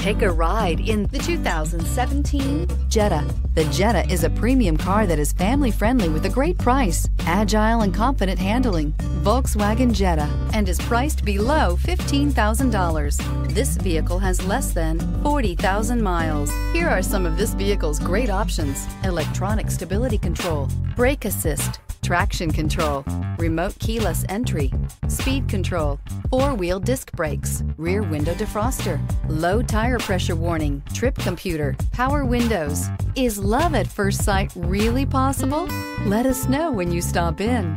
Take a ride in the 2017 Jetta. The Jetta is a premium car that is family friendly with a great price, agile and confident handling. Volkswagen Jetta and is priced below $15,000. This vehicle has less than 40,000 miles. Here are some of this vehicle's great options electronic stability control, brake assist traction control, remote keyless entry, speed control, four wheel disc brakes, rear window defroster, low tire pressure warning, trip computer, power windows. Is love at first sight really possible? Let us know when you stop in.